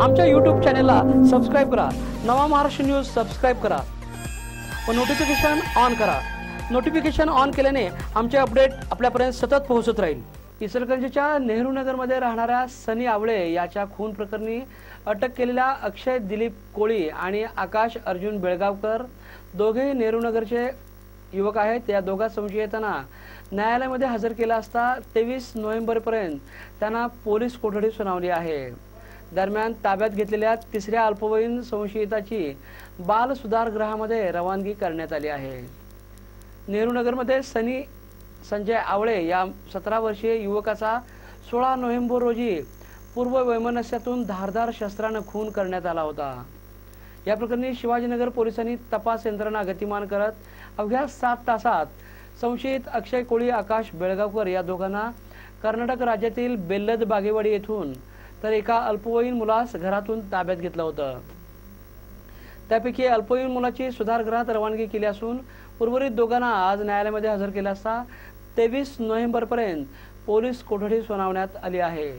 आमच्या यूट्यूब चॅनेलला सबस्क्राईब करा. नवा महाराष्ट्र न्यूज सबस्क्राईब करा. व नोटिफिकेशन ऑन करा. नोटिफिकेशन ऑन केल्याने आमचे अपडेट आपल्यापर्यंत सतत पोहोचत राहील. इचलकरंजीच्या नेहरू नगरमध्ये राहणाऱ्या सनी आवळे याच्या खून प्रकरणी अटक केलेल्या अक्षय दिलीप कोळी आणि आकाश अर्जुन बेळगावकर दोघेही नेहरू नगरचे युवक आहेत. या दोघा संशयितांना न्यायालयामध्ये हजर केला असता तेवीस नोव्हेंबरपर्यंत त्यांना पोलीस कोठडी सुनावली आहे. दरम्यान ताब्यात घेतलेल्या तिसऱ्या अल्पवयीन संशयिताची बाल सुधारगृहामध्ये रवानगी करण्यात आली आहे. नेहरू नगरमध्ये सनी संजय आवळे या सतरा वर्षीय युवकाचा सोळा नोव्हेंबर रोजी पूर्व वैमनस्यातून धारदार शस्त्रानं खून करण्यात आला होता. या प्रकरणी शिवाजीनगर पोलिसांनी तपास यंत्रणा गतिमान करत अवघ्या सात तासात संशयित अक्षय कोळी आकाश बेळगावकर या दोघांना कर्नाटक राज्यातील बेल्लद बागेवाडी येथून तर एका अल्पवयीन मुलास घरातून ताब्यात घेतलं होतं. त्यापैकी अल्पवयीन मुलाची सुधारगृहात रवानगी केली असून उर्वरित दोघांना आज न्यायालयामध्ये हजर केले असता तेवीस नोव्हेंबरपर्यंत पोलीस कोठडी सुनावण्यात आली आहे.